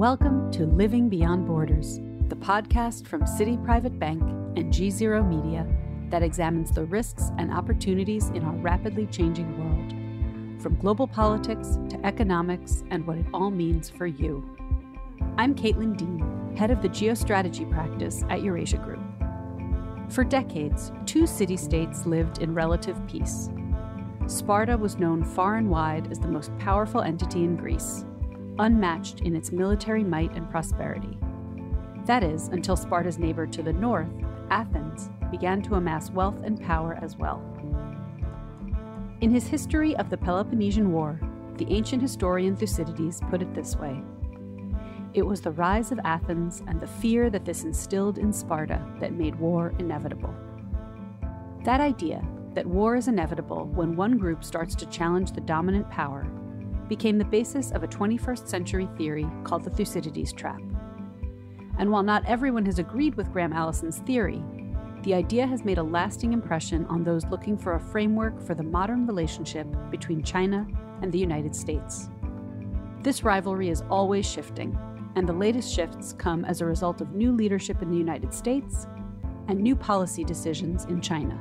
Welcome to Living Beyond Borders, the podcast from Citi Private Bank and GZERO Media that examines the risks and opportunities in our rapidly changing world, from global politics to economics and what it all means for you. I'm Caitlin Dean, head of the geostrategy practice at Eurasia Group. For decades, two city states lived in relative peace. Sparta was known far and wide as the most powerful entity in Greece unmatched in its military might and prosperity. That is, until Sparta's neighbor to the north, Athens, began to amass wealth and power as well. In his History of the Peloponnesian War, the ancient historian Thucydides put it this way It was the rise of Athens and the fear that this instilled in Sparta that made war inevitable. That idea, that war is inevitable when one group starts to challenge the dominant power, became the basis of a 21st century theory called the Thucydides trap. And while not everyone has agreed with Graham Allison's theory, the idea has made a lasting impression on those looking for a framework for the modern relationship between China and the United States. This rivalry is always shifting, and the latest shifts come as a result of new leadership in the United States and new policy decisions in China.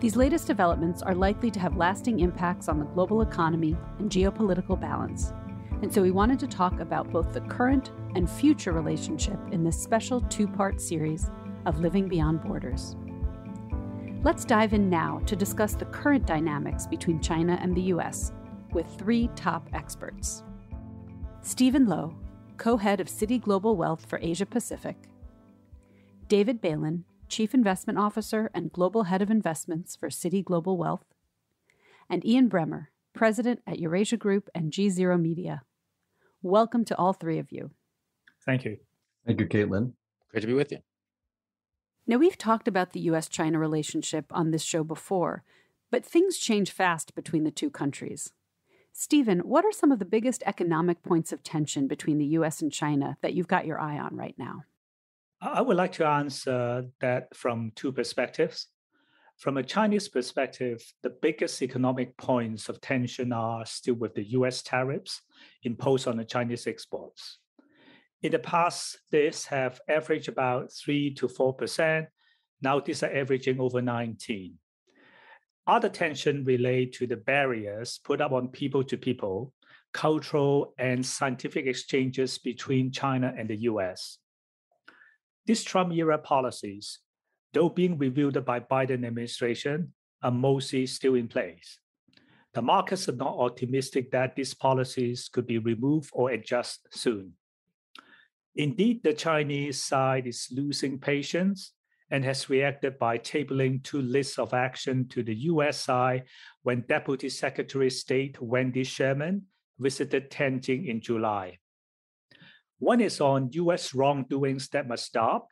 These latest developments are likely to have lasting impacts on the global economy and geopolitical balance. And so we wanted to talk about both the current and future relationship in this special two part series of Living Beyond Borders. Let's dive in now to discuss the current dynamics between China and the US with three top experts. Steven Lo, co head of Citi Global Wealth for Asia Pacific, David Bailin, Chief Investment Officer and Global Head of Investments for Citi Global Wealth, and Ian Bremmer, President at Eurasia Group and GZERO Media. Welcome to all three of you. Thank you. Thank you, Caitlin. Great to be with you. Now, we've talked about the US China relationship on this show before, but things change fast between the two countries. Steven, what are some of the biggest economic points of tension between the US and China that you've got your eye on right now? I would like to answer that from two perspectives. From a Chinese perspective, the biggest economic points of tension are still with the US tariffs imposed on the Chinese exports. In the past, these have averaged about 3 to 4%. Now these are averaging over 19. Other tension relate to the barriers put up on people to people, cultural and scientific exchanges between China and the US. These Trump era policies, though being reviewed by Biden administration, are mostly still in place. The markets are not optimistic that these policies could be removed or adjusted soon. Indeed, the Chinese side is losing patience and has reacted by tabling two lists of action to the US side when Deputy Secretary of State Wendy Sherman visited Tianjin in July. One is on US wrongdoings that must stop,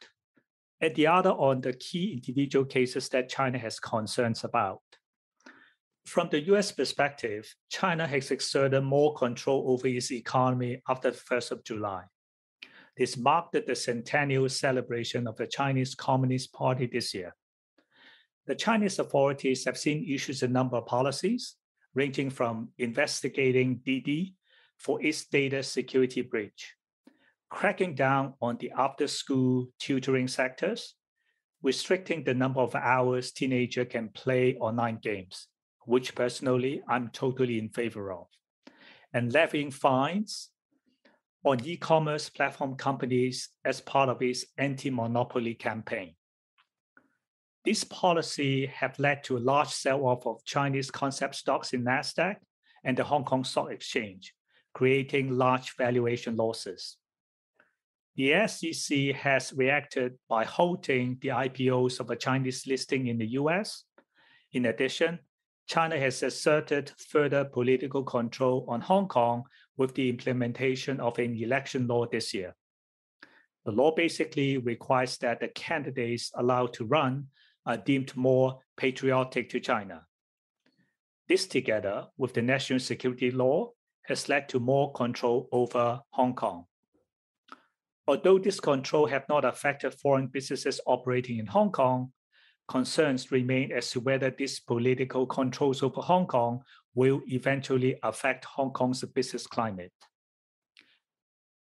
and the other on the key individual cases that China has concerns about. From the US perspective, China has exerted more control over its economy after the 1st of July. This marked the centennial celebration of the Chinese Communist Party this year. The Chinese authorities have seen issues a number of policies, ranging from investigating Didi for its data security breach cracking down on the after school tutoring sectors, restricting the number of hours teenagers can play online games, which personally I'm totally in favor of, and levying fines on e-commerce platform companies as part of its anti-monopoly campaign. This policy have led to a large sell-off of Chinese concept stocks in Nasdaq and the Hong Kong Stock Exchange, creating large valuation losses the SEC has reacted by halting the IPOs of a Chinese listing in the US. In addition, China has asserted further political control on Hong Kong with the implementation of an election law this year. The law basically requires that the candidates allowed to run are deemed more patriotic to China. This, together with the national security law, has led to more control over Hong Kong. Although this control have not affected foreign businesses operating in Hong Kong, concerns remain as to whether this political controls over Hong Kong will eventually affect Hong Kong's business climate.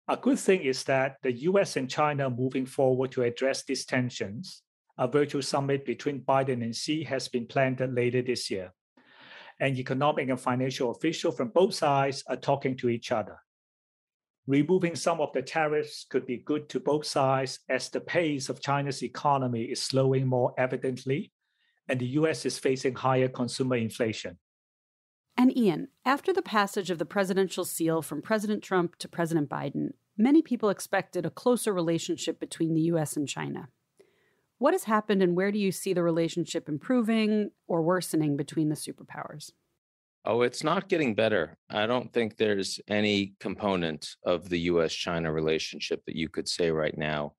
A good thing is that the US and China moving forward to address these tensions. A virtual summit between Biden and Xi has been planned later this year. And economic and financial officials from both sides are talking to each other. Removing some of the tariffs could be good to both sides as the pace of China's economy is slowing more evidently, and the US is facing higher consumer inflation. And Ian, after the passage of the presidential seal from President Trump to President Biden, many people expected a closer relationship between the US and China. What has happened, and where do you see the relationship improving or worsening between the superpowers? Oh, it's not getting better. I don't think there's any component of the US China relationship that you could say right now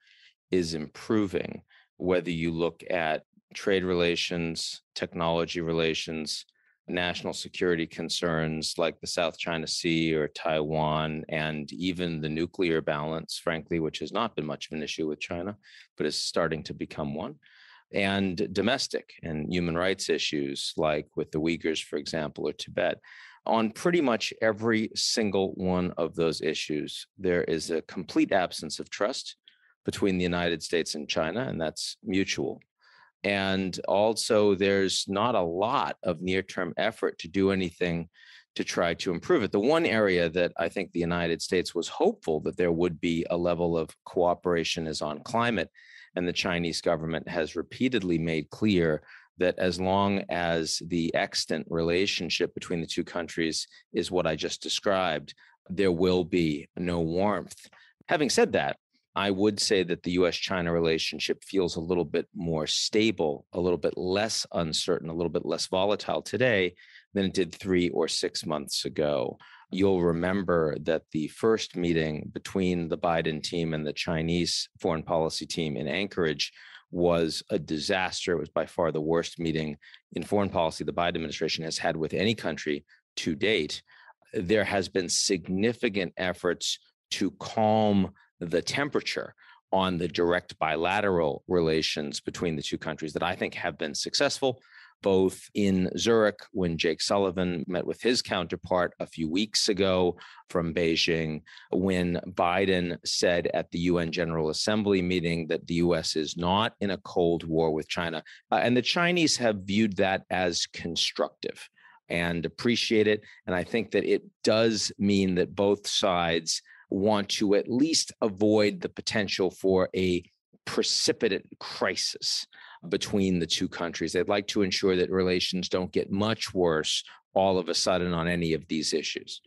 is improving, whether you look at trade relations, technology relations, national security concerns like the South China Sea or Taiwan, and even the nuclear balance, frankly, which has not been much of an issue with China, but is starting to become one. And domestic and human rights issues, like with the Uyghurs, for example, or Tibet. On pretty much every single one of those issues, there is a complete absence of trust between the United States and China, and that's mutual. And also, there's not a lot of near term effort to do anything to try to improve it. The one area that I think the United States was hopeful that there would be a level of cooperation is on climate. And the Chinese government has repeatedly made clear that as long as the extant relationship between the two countries is what I just described, there will be no warmth. Having said that, I would say that the US China relationship feels a little bit more stable, a little bit less uncertain, a little bit less volatile today than it did three or six months ago. You'll remember that the first meeting between the Biden team and the Chinese foreign policy team in Anchorage was a disaster. It was by far the worst meeting in foreign policy the Biden administration has had with any country to date. There has been significant efforts to calm the temperature on the direct bilateral relations between the two countries that I think have been successful, both in Zurich when Jake Sullivan met with his counterpart a few weeks ago from Beijing, when Biden said at the UN General Assembly meeting that the US is not in a Cold War with China. Uh, and the Chinese have viewed that as constructive and appreciate it. And I think that it does mean that both sides want to at least avoid the potential for a precipitate crisis between the two countries. They'd like to ensure that relations don't get much worse all of a sudden on any of these issues.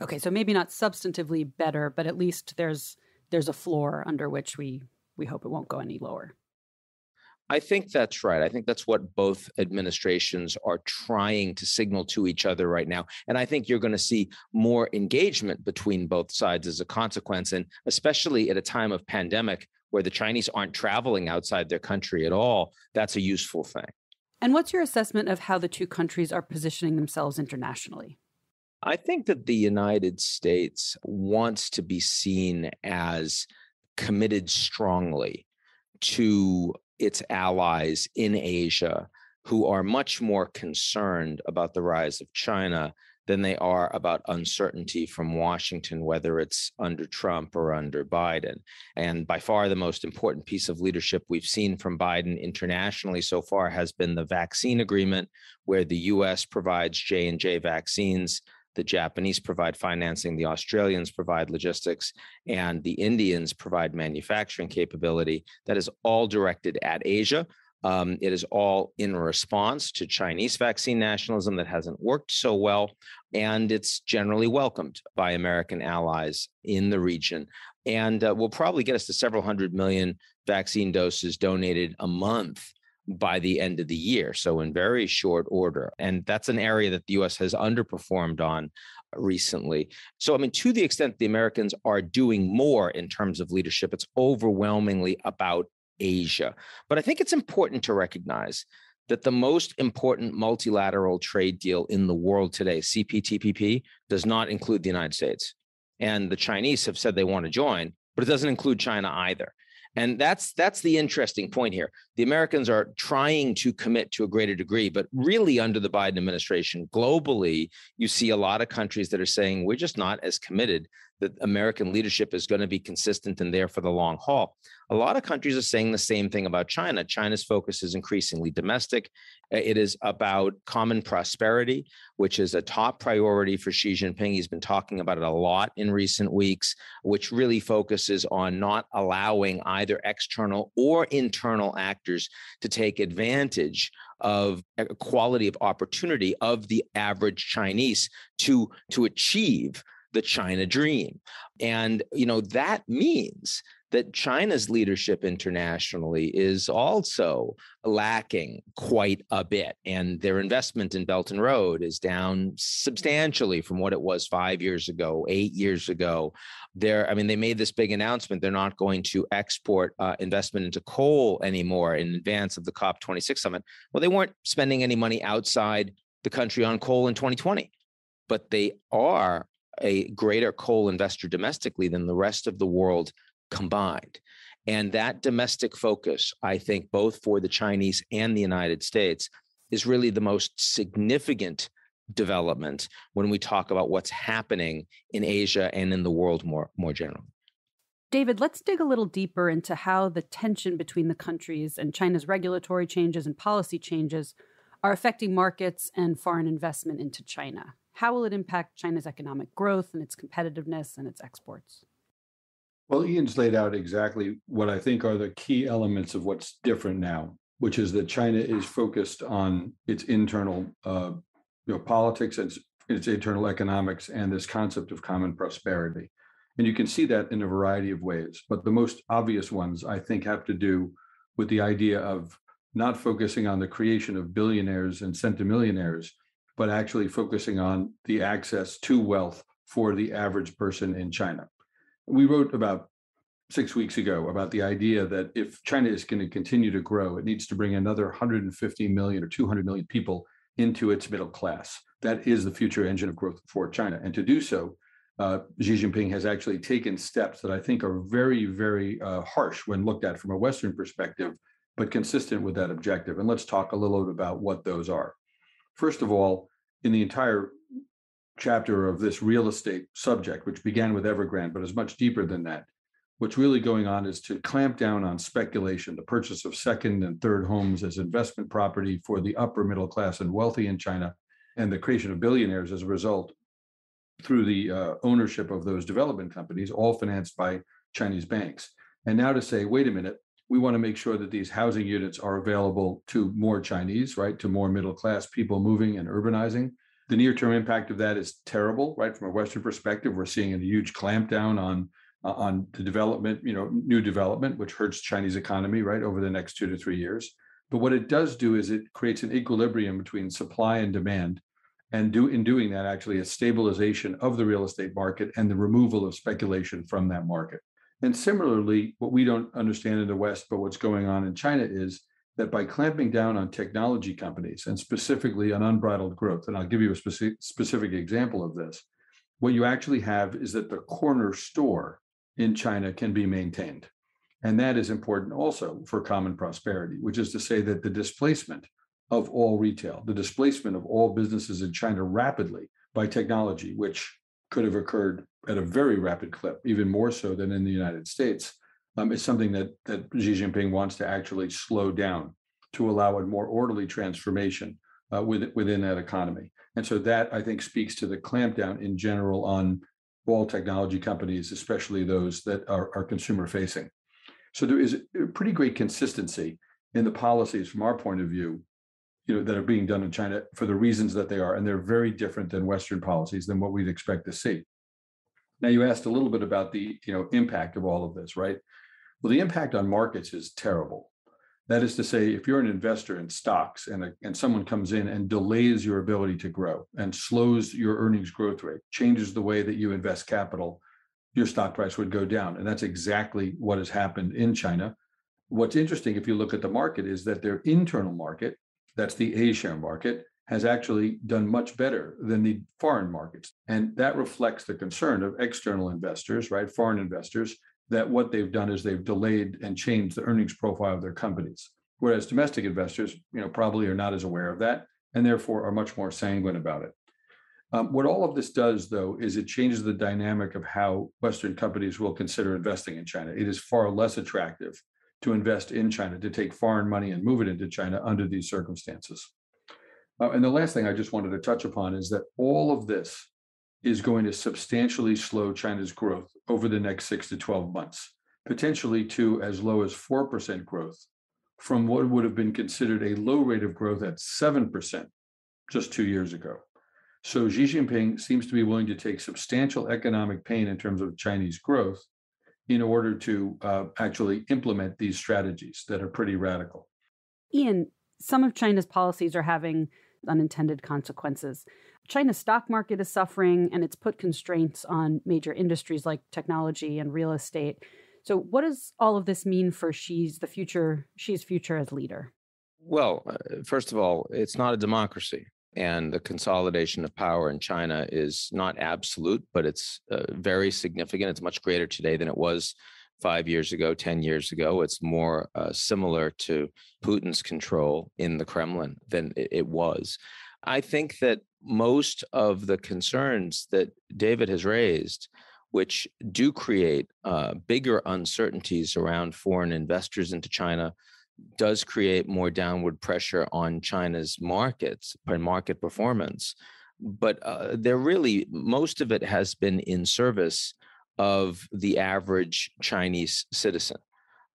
Okay, so maybe not substantively better, but at least there's there's a floor under which we we hope it won't go any lower. I think that's right. I think that's what both administrations are trying to signal to each other right now. And I think you're going to see more engagement between both sides as a consequence. And especially at a time of pandemic where the Chinese aren't traveling outside their country at all, that's a useful thing. And what's your assessment of how the two countries are positioning themselves internationally? I think that the United States wants to be seen as committed strongly to its allies in Asia who are much more concerned about the rise of China than they are about uncertainty from Washington, whether it's under Trump or under Biden. And by far the most important piece of leadership we've seen from Biden internationally so far has been the vaccine agreement, where the U.S. provides J and J vaccines the Japanese provide financing, the Australians provide logistics, and the Indians provide manufacturing capability. That is all directed at Asia. Um, it is all in response to Chinese vaccine nationalism that hasn't worked so well, and it's generally welcomed by American allies in the region. And uh, will probably get us to several hundred million vaccine doses donated a month by the end of the year. So, in very short order. And that's an area that the US has underperformed on recently. So, I mean, to the extent the Americans are doing more in terms of leadership, it's overwhelmingly about Asia. But I think it's important to recognize that the most important multilateral trade deal in the world today, CPTPP, does not include the United States. And the Chinese have said they want to join, but it doesn't include China either. And that's that's the interesting point here. The Americans are trying to commit to a greater degree, but really under the Biden administration, globally, you see a lot of countries that are saying we're just not as committed that American leadership is going to be consistent and there for the long haul. A lot of countries are saying the same thing about China. China's focus is increasingly domestic. Uh, it is about common prosperity, which is a top priority for Xi Jinping. He's been talking about it a lot in recent weeks, which really focuses on not allowing either external or internal actors to take advantage of uh, equality of opportunity of the average Chinese to, to achieve the China dream. And, you know, that means that China's leadership internationally is also lacking quite a bit. And their investment in Belt and Road is down substantially from what it was five years ago, eight years ago. They're, I mean, they made this big announcement. They're not going to export uh, investment into coal anymore in advance of the COP26 summit. Well, they weren't spending any money outside the country on coal in 2020, but they are a greater coal investor domestically than the rest of the world combined. And that domestic focus, I think, both for the Chinese and the United States, is really the most significant development when we talk about what's happening in Asia and in the world more, more generally. David, let's dig a little deeper into how the tension between the countries and China's regulatory changes and policy changes are affecting markets and foreign investment into China. How will it impact China's economic growth and its competitiveness and its exports? Well, Ian's laid out exactly what I think are the key elements of what's different now, which is that China is focused on its internal, uh, you know, politics, its, its internal economics, and this concept of common prosperity. And you can see that in a variety of ways. But the most obvious ones, I think, have to do with the idea of not focusing on the creation of billionaires and centimillionaires, but actually focusing on the access to wealth for the average person in China we wrote about six weeks ago about the idea that if China is going to continue to grow, it needs to bring another 150 million or 200 million people into its middle class. That is the future engine of growth for China. And to do so, uh, Xi Jinping has actually taken steps that I think are very, very uh, harsh when looked at from a Western perspective, but consistent with that objective. And let's talk a little bit about what those are. First of all, in the entire chapter of this real estate subject, which began with Evergrande, but is much deeper than that. What's really going on is to clamp down on speculation, the purchase of second and third homes as investment property for the upper middle class and wealthy in China, and the creation of billionaires as a result through the uh, ownership of those development companies, all financed by Chinese banks. And now to say, wait a minute, we want to make sure that these housing units are available to more Chinese, right, to more middle class people moving and urbanizing the near term impact of that is terrible, right? From a Western perspective, we're seeing a huge clampdown on uh, on the development, you know, new development, which hurts Chinese economy, right, over the next two to three years. But what it does do is it creates an equilibrium between supply and demand, and do in doing that actually a stabilization of the real estate market and the removal of speculation from that market. And similarly, what we don't understand in the West, but what's going on in China is that by clamping down on technology companies and specifically on unbridled growth, and I'll give you a specific, specific example of this, what you actually have is that the corner store in China can be maintained. And that is important also for common prosperity, which is to say that the displacement of all retail, the displacement of all businesses in China rapidly by technology, which could have occurred at a very rapid clip, even more so than in the United States, um, is something that that Xi Jinping wants to actually slow down to allow a more orderly transformation uh, with, within that economy. And so that I think speaks to the clampdown in general on all technology companies, especially those that are, are consumer facing. So there is pretty great consistency in the policies from our point of view, you know, that are being done in China for the reasons that they are, and they're very different than Western policies than what we'd expect to see. Now, you asked a little bit about the you know impact of all of this, right? Well, the impact on markets is terrible. That is to say, if you're an investor in stocks and, a, and someone comes in and delays your ability to grow and slows your earnings growth rate, changes the way that you invest capital, your stock price would go down. And that's exactly what has happened in China. What's interesting, if you look at the market, is that their internal market, that's the A share market, has actually done much better than the foreign markets. And that reflects the concern of external investors, right? Foreign investors that what they've done is they've delayed and changed the earnings profile of their companies. Whereas domestic investors, you know, probably are not as aware of that and therefore are much more sanguine about it. Um, what all of this does, though, is it changes the dynamic of how Western companies will consider investing in China. It is far less attractive to invest in China, to take foreign money and move it into China under these circumstances. Uh, and the last thing I just wanted to touch upon is that all of this is going to substantially slow China's growth over the next six to 12 months, potentially to as low as 4% growth from what would have been considered a low rate of growth at 7% just two years ago. So Xi Jinping seems to be willing to take substantial economic pain in terms of Chinese growth in order to uh, actually implement these strategies that are pretty radical. Ian, some of China's policies are having unintended consequences. China's stock market is suffering and it's put constraints on major industries like technology and real estate. So, what does all of this mean for Xi's the future Xi's future as leader? Well, uh, first of all, it's not a democracy, and the consolidation of power in China is not absolute, but it's uh, very significant. It's much greater today than it was five years ago, 10 years ago. It's more uh, similar to Putin's control in the Kremlin than it, was. I think that most of the concerns that David has raised which do create uh, bigger uncertainties around foreign investors into China, does create more downward pressure on China's markets, market performance. But uh, there really, most of it has been in service of the average Chinese citizen.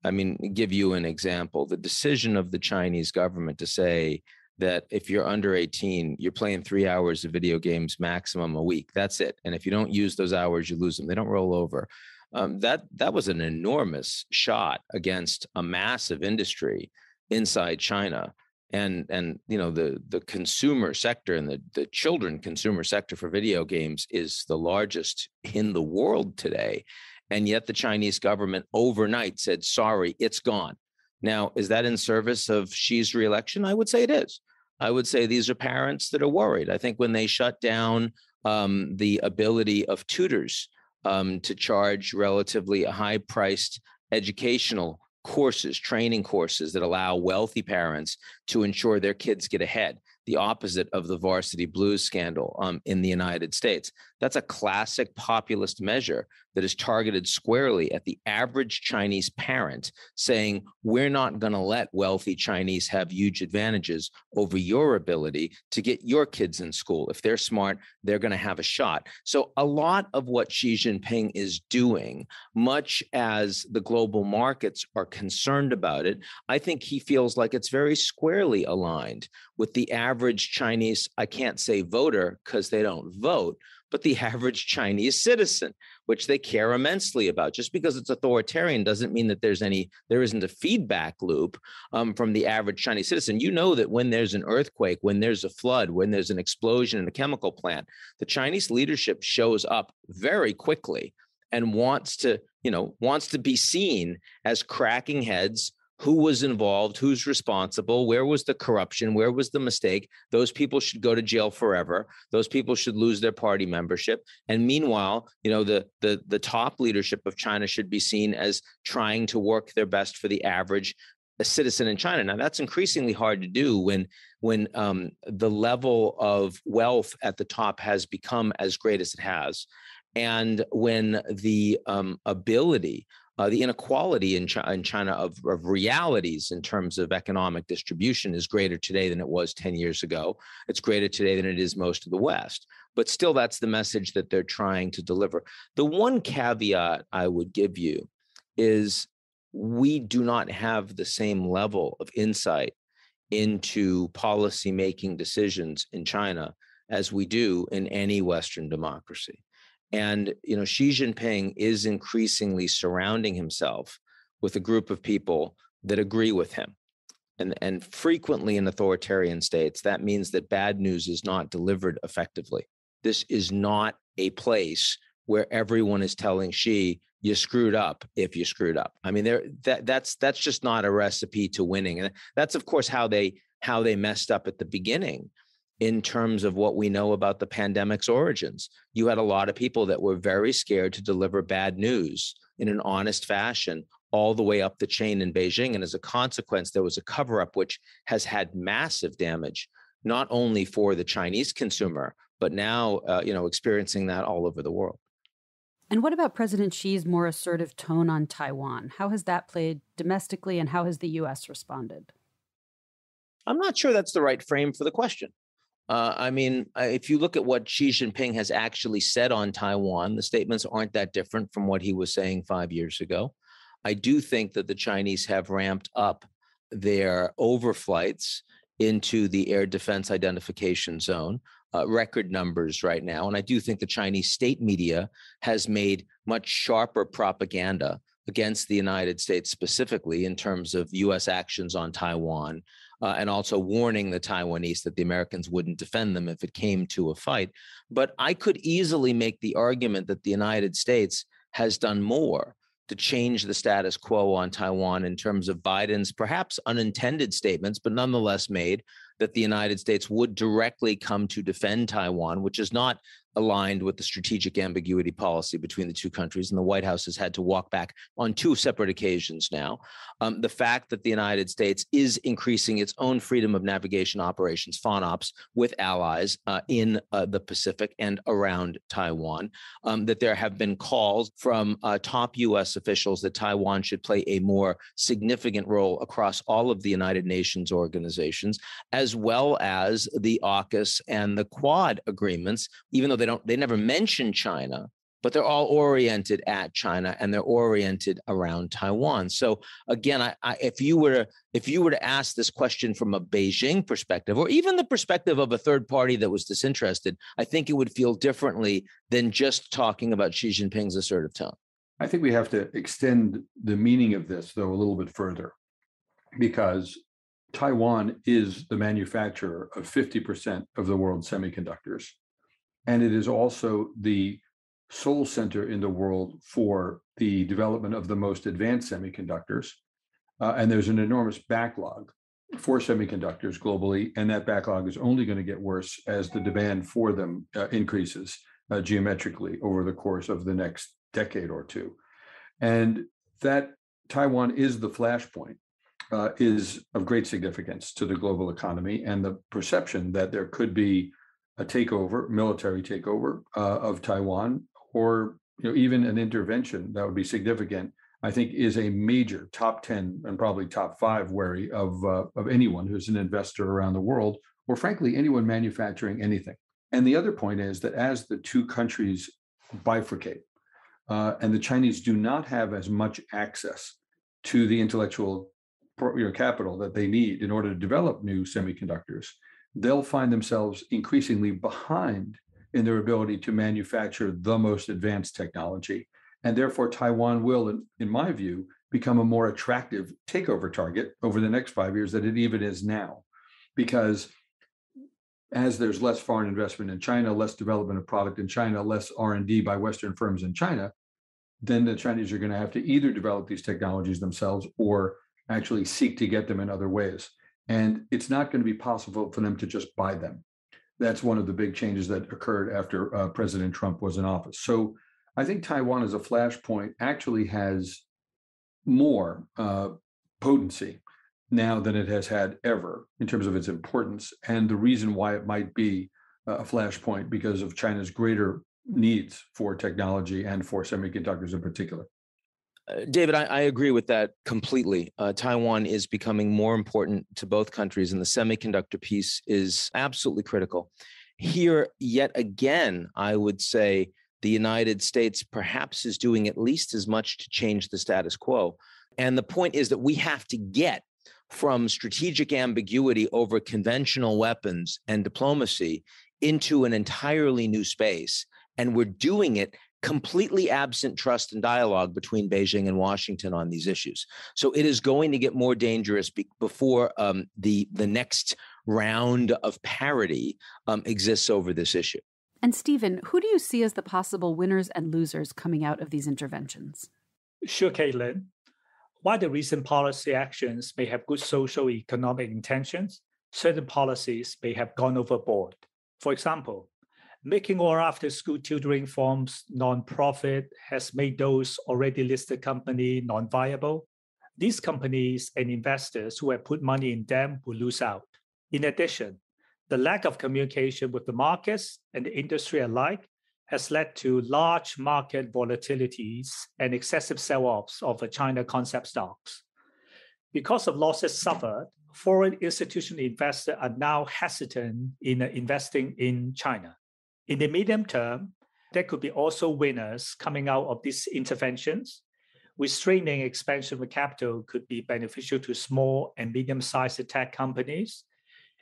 I mean, give you an example. The decision of the Chinese government to say that if you're under 18, you're playing three hours of video games maximum a week. That's it. And if you don't use those hours, you lose them. They don't roll over. Um, that that was an enormous shot against a massive industry inside China. And and you know the the consumer sector and the the children consumer sector for video games is the largest in the world today, and yet the Chinese government overnight said sorry, it's gone. Now, is that in service of Xi's reelection? I would say it is. I would say these are parents that are worried. I think when they shut down um, the ability of tutors um, to charge relatively high priced educational courses, training courses that allow wealthy parents to ensure their kids get ahead the opposite of the varsity blues scandal um, in the United States. That's a classic populist measure that is targeted squarely at the average Chinese parent, saying, We're not going to let wealthy Chinese have huge advantages over your ability to get your kids in school. If they're smart, they're going to have a shot. So, a lot of what Xi Jinping is doing, much as the global markets are concerned about it, I think he feels like it's very squarely aligned with the average Chinese, I can't say voter because they don't vote, but the average Chinese citizen, which they care immensely about. Just because it's authoritarian doesn't mean that there's any, there isn't a feedback loop um, from the average Chinese citizen. You know that when there's an earthquake, when there's a flood, when there's an explosion in a chemical plant, the Chinese leadership shows up very quickly and wants to, you know, wants to be seen as cracking heads who was involved, who's responsible, where was the corruption, where was the mistake. Those people should go to jail forever. Those people should lose their party membership. And meanwhile, you know, the the the top leadership of China should be seen as trying to work their best for the average citizen in China. Now that's increasingly hard to do when when um, the level of wealth at the top has become as great as it has, and when the um, ability uh, the inequality in, China, in China of, of, realities in terms of economic distribution is greater today than it was 10 years ago. It's greater today than it is most of the West. But still, that's the message that they're trying to deliver. The one caveat I would give you is we do not have the same level of insight into policy making decisions in China as we do in any Western democracy. And you know, Xi Jinping is increasingly surrounding himself with a group of people that agree with him. And, and frequently in authoritarian states, that means that bad news is not delivered effectively. This is not a place where everyone is telling Xi, you screwed up if you screwed up. I mean, there that that's that's just not a recipe to winning. And that's of course how they how they messed up at the beginning in terms of what we know about the pandemic's origins. You had a lot of people that were very scared to deliver bad news in an honest fashion all the way up the chain in Beijing. And as a consequence, there was a cover up which has had massive damage, not only for the Chinese consumer, but now, uh, you know, experiencing that all over the world. And what about President Xi's more assertive tone on Taiwan? How has that played domestically, and how has the U.S. responded? I'm not sure that's the right frame for the question. Uh, I mean, if you look at what Xi Jinping has actually said on Taiwan, the statements aren't that different from what he was saying five years ago. I do think that the Chinese have ramped up their overflights into the air defense identification zone, uh, record numbers right now. And I do think the Chinese state media has made much sharper propaganda against the United States specifically in terms of US actions on Taiwan. Uh, and also warning the Taiwanese that the Americans wouldn't defend them if it came to a fight. But I could easily make the argument that the United States has done more to change the status quo on Taiwan in terms of Biden's perhaps unintended statements, but nonetheless made that the United States would directly come to defend Taiwan, which is not aligned with the strategic ambiguity policy between the two countries. And the White House has had to walk back on two separate occasions now. Um, the fact that the United States is increasing its own freedom of navigation operations, FONOPS, with allies uh, in uh, the Pacific and around Taiwan. Um, that there have been calls from uh, top U.S. officials that Taiwan should play a more significant role across all of the United Nations organizations, as well as the AUKUS and the Quad agreements, even though they don't they never mention China, but they're all oriented at China and they're oriented around Taiwan. So again, I, I, if you were if you were to ask this question from a Beijing perspective, or even the perspective of a third party that was disinterested, I think it would feel differently than just talking about Xi Jinping's assertive tone. I think we have to extend the meaning of this though a little bit further, because Taiwan is the manufacturer of 50% of the world's semiconductors. And it is also the sole center in the world for the development of the most advanced semiconductors. Uh, and there's an enormous backlog for semiconductors globally, and that backlog is only going to get worse as the demand for them uh, increases uh, geometrically over the course of the next decade or two. And that Taiwan is the flashpoint, uh, is of great significance to the global economy, and the perception that there could be a takeover, military takeover uh, of Taiwan, or you know even an intervention that would be significant, I think is a major top ten and probably top five worry of uh, of anyone who's an investor around the world, or frankly anyone manufacturing anything. And the other point is that as the two countries bifurcate, uh, and the Chinese do not have as much access to the intellectual you know, capital that they need in order to develop new semiconductors they'll find themselves increasingly behind in their ability to manufacture the most advanced technology. And therefore, Taiwan will, in, in, my view, become a more attractive takeover target over the next five years than it even is now. Because as there's less foreign investment in China, less development of product in China, less R&D by Western firms in China, then the Chinese are going to have to either develop these technologies themselves or actually seek to get them in other ways. And it's not going to be possible for them to just buy them. That's one of the big changes that occurred after uh, President Trump was in office. So I think Taiwan as a flashpoint actually has more uh, potency now than it has had ever in terms of its importance and the reason why it might be a flashpoint because of China's greater needs for technology and for semiconductors in particular. Uh, David, I, I, agree with that completely. Uh, Taiwan is becoming more important to both countries, and the semiconductor piece is absolutely critical. Here, yet again, I would say the United States perhaps is doing at least as much to change the status quo. And the point is that we have to get from strategic ambiguity over conventional weapons and diplomacy into an entirely new space. And we're doing it completely absent trust and dialogue between Beijing and Washington on these issues. So it is going to get more dangerous be- before um, the the next round of parity um, exists over this issue. And Steven, who do you see as the possible winners and losers coming out of these interventions? Sure, Caitlin. While the recent policy actions may have good social economic intentions, certain policies may have gone overboard. For example, making or after school tutoring forms non-profit has made those already listed company non-viable. These companies and investors who have put money in them will lose out. In addition, The lack of communication with the markets and the industry alike has led to large market volatilities and excessive sell offs of China concept stocks. Because of losses suffered, foreign institutional investors are now hesitant in investing in China. In the medium term, there could be also winners coming out of these interventions. Restraining expansion of capital could be beneficial to small and medium-sized tech companies.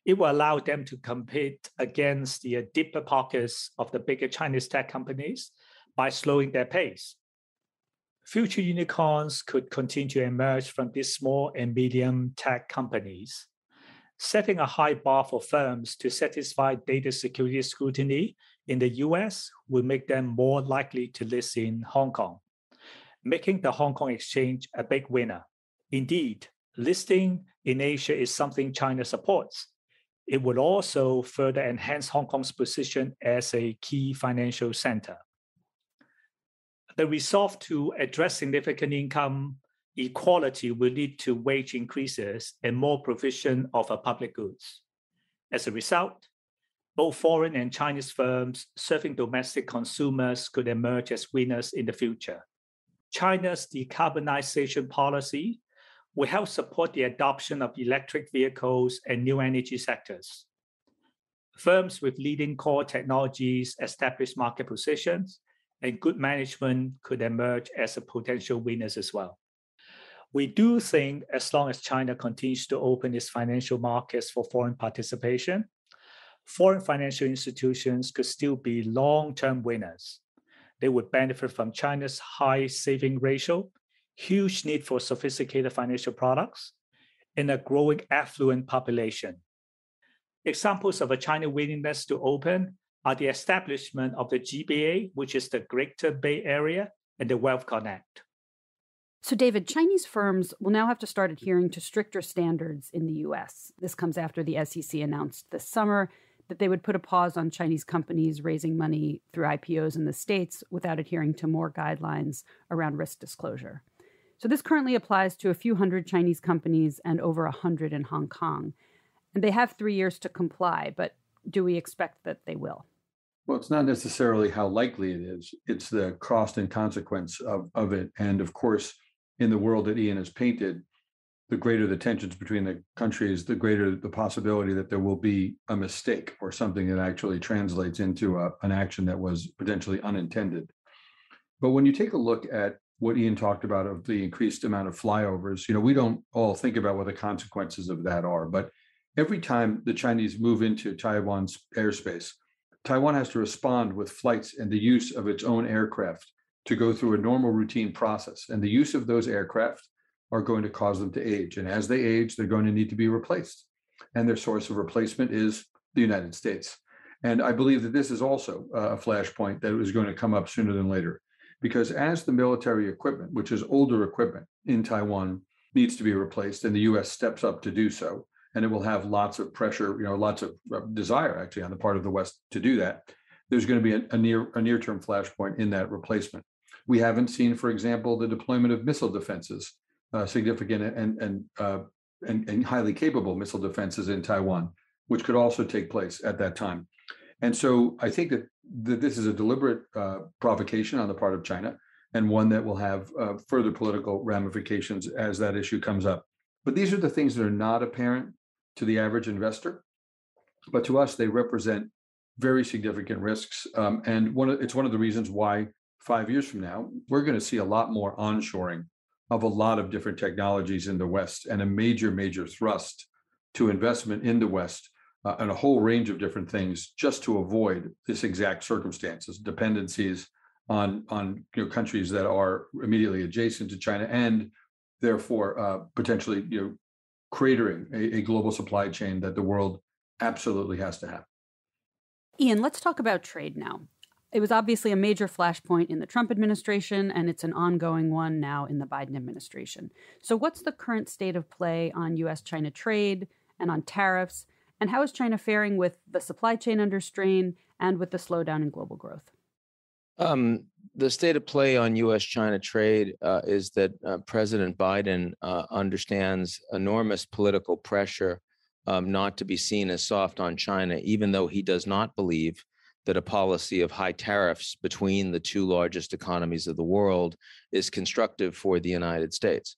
It will allow them to compete against the deeper pockets of the bigger Chinese tech companies by slowing their pace. Future unicorns could continue to emerge from these small and medium tech companies. Setting a high bar for firms to satisfy data security scrutiny in the US will make them more likely to list in Hong Kong, making the Hong Kong exchange a big winner. Indeed, listing in Asia is something China supports. It would also further enhance Hong Kong's position as a key financial center. The resolve to address significant income equality will lead to wage increases and more provision of public goods. As a result, both foreign and Chinese firms serving domestic consumers could emerge as winners in the future. China's decarbonization policy will help support the adoption of electric vehicles and new energy sectors. Firms with leading core technologies, established market positions, and good management could emerge as a potential winners as well. We do think as long as China continues to open its financial markets for foreign participation, foreign financial institutions could still be long-term winners. They would benefit from China's high saving ratio, huge need for sophisticated financial products, and a growing affluent population. Examples of a China willingness to open are the establishment of the GBA, which is the Greater Bay Area, and the Wealth Connect. So, David, Chinese firms will now have to start adhering to stricter standards in the US. This comes after the SEC announced this summer that they would put a pause on Chinese companies raising money through IPOs in the States without adhering to more guidelines around risk disclosure. So this currently applies to a few hundred Chinese companies and over a hundred in Hong Kong. And they have three years to comply, but do we expect that they will? Well, it's not necessarily how likely it is, it's the cost and consequence of, of it. And of course, in the world that Ian has painted, the greater the tensions between the countries, the greater the possibility that there will be a mistake or something that actually translates into a, an action that was potentially unintended. But when you take a look at what Ian talked about of the increased amount of flyovers, you know, we don't all think about what the consequences of that are. But every time the Chinese move into Taiwan's airspace, Taiwan has to respond with flights and the use of its own aircraft to go through a normal routine process. And the use of those aircraft are going to cause them to age. And as they age, they're going to need to be replaced. And their source of replacement is the United States. And I believe that this is also a flashpoint that is going to come up sooner than later. Because as the military equipment, which is older equipment in Taiwan, needs to be replaced, and the US steps up to do so, and it will have lots of pressure, you know, lots of uh, desire actually on the part of the West to do that. There's going to be a, a near a near-term flashpoint in that replacement. We haven't seen, for example, the deployment of missile defenses uh, significant and and, uh, and and highly capable missile defenses in Taiwan, which could also take place at that time. And so I think that, that this is a deliberate uh, provocation on the part of China and one that will have uh, further political ramifications as that issue comes up. But these are the things that are not apparent to the average investor, but to us they represent very significant risks. Um, and one of, it's one of the reasons why five years from now we're going to see a lot more onshoring of a lot of different technologies in the West and a major, major thrust to investment in the West uh, and a whole range of different things just to avoid this exact circumstances, dependencies on on you know, countries that are immediately adjacent to China and therefore uh, potentially you know cratering a, a global supply chain that the world absolutely has to have. Ian, let's talk about trade now. It was obviously a major flashpoint in the Trump administration, and it's an ongoing one now in the Biden administration. So, what's the current state of play on US China trade and on tariffs? And how is China faring with the supply chain under strain and with the slowdown in global growth? Um, the state of play on US China trade uh, is that uh, President Biden uh, understands enormous political pressure um, not to be seen as soft on China, even though he does not believe that a policy of high tariffs between the two largest economies of the world is constructive for the United States.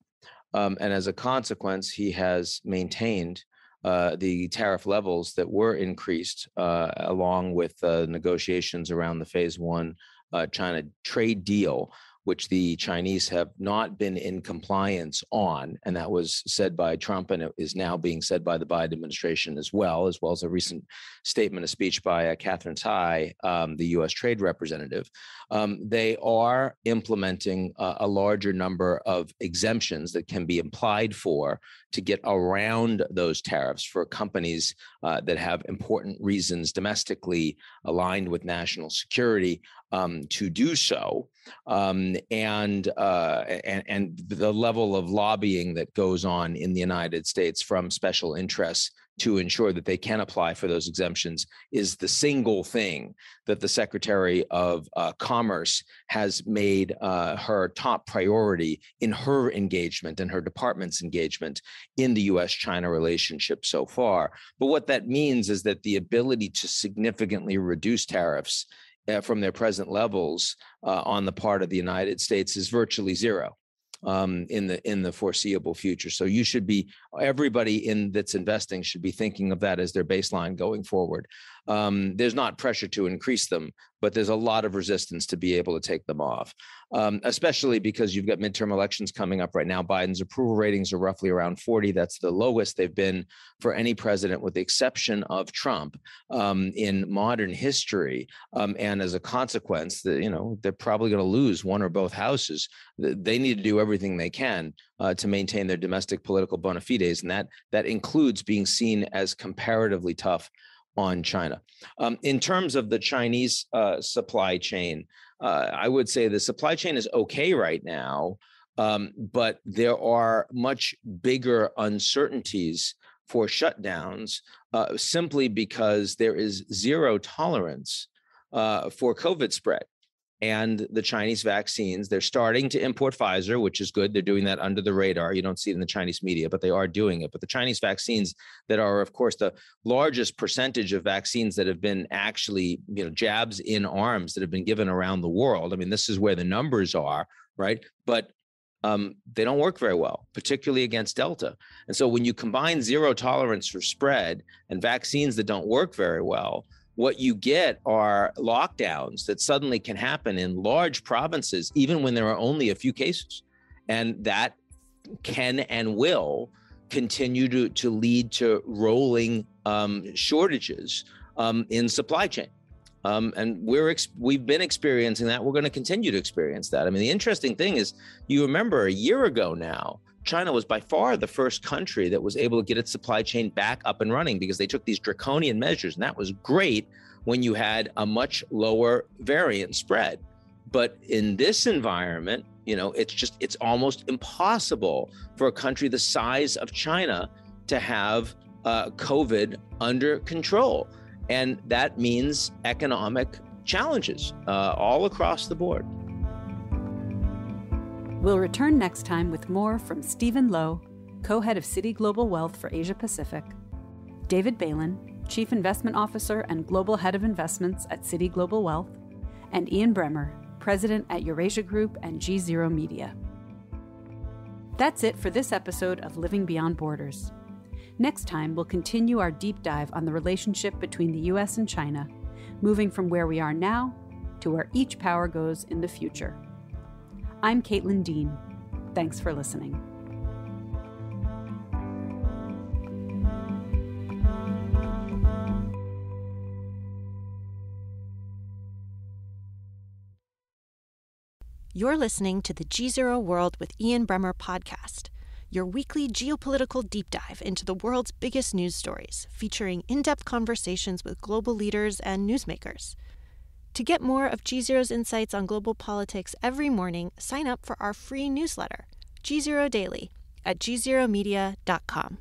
Um, and as a consequence, he has maintained uh, the tariff levels that were increased uh, along with uh, negotiations around the phase one uh, China trade deal which the Chinese have not been in compliance on. And that was said by Trump and it is now being said by the Biden administration as well, as well as a recent statement, a speech by uh, Katherine Tai, um, the US trade representative. Um, they are implementing a larger number of exemptions that can be applied for to get around those tariffs for companies uh, that have important reasons domestically aligned with national security um, to do so, um, and, uh, and and the level of lobbying that goes on in the United States from special interests to ensure that they can apply for those exemptions is the single thing that the Secretary of uh, Commerce has made uh, her top priority in her engagement and her department's engagement in the US China relationship so far. But what that means is that the ability to significantly reduce tariffs from their present levels uh, on the part of the United States is virtually zero um, in the in the foreseeable future. So you should be everybody in that's investing should be thinking of that as their baseline going forward. Um, there's not pressure to increase them, but there's a lot of resistance to be able to take them off, um, especially because you've got midterm elections coming up right now. Biden's approval ratings are roughly around 40. That's the lowest they've been for any president, with the exception of Trump, um, in modern history. Um, and as a consequence, the, you know they're probably going to lose one or both houses. They need to do everything they can uh, to maintain their domestic political bona fides, and that that includes being seen as comparatively tough on China. Um, in terms of the Chinese uh, supply chain, uh, I would say the supply chain is okay right now, um, but there are much bigger uncertainties for shutdowns uh, simply because there is zero tolerance uh, for COVID spread and the Chinese vaccines. They're starting to import Pfizer, which is good. They're doing that under the radar. You don't see it in the Chinese media, but they are doing it. But the Chinese vaccines that are, of course, the largest percentage of vaccines that have been actually, you know, jabs in arms that have been given around the world. I mean, this is where the numbers are, right? But um, they don't work very well, particularly against Delta. And so when you combine zero tolerance for spread and vaccines that don't work very well, what you get are lockdowns that suddenly can happen in large provinces, even when there are only a few cases. And that can and will continue to, to lead to rolling um, shortages um, in supply chain. Um, and we're ex- we've been experiencing that. We're going to continue to experience that. I mean, the interesting thing is, you remember a year ago now, China was by far the first country that was able to get its supply chain back up and running because they took these draconian measures. And that was great when you had a much lower variant spread. But in this environment, you know, it's just, it's almost impossible for a country the size of China to have uh, COVID under control. And that means economic challenges uh, all across the board. We'll return next time with more from Steven Lo, co head of Citi Global Wealth for Asia Pacific, David Bailin, Chief Investment Officer and Global Head of Investments at Citi Global Wealth, and Ian Bremmer, President at Eurasia Group and GZERO Media. That's it for this episode of Living Beyond Borders. Next time, we'll continue our deep dive on the relationship between the US and China, moving from where we are now to where each power goes in the future. I'm Caitlin Dean. Thanks for listening. You're listening to the GZERO World with Ian Bremmer podcast, your weekly geopolitical deep dive into the world's biggest news stories, featuring in depth conversations with global leaders and newsmakers. To get more of GZERO's insights on global politics every morning, sign up for our free newsletter, GZERO Daily, at gzeromedia.com.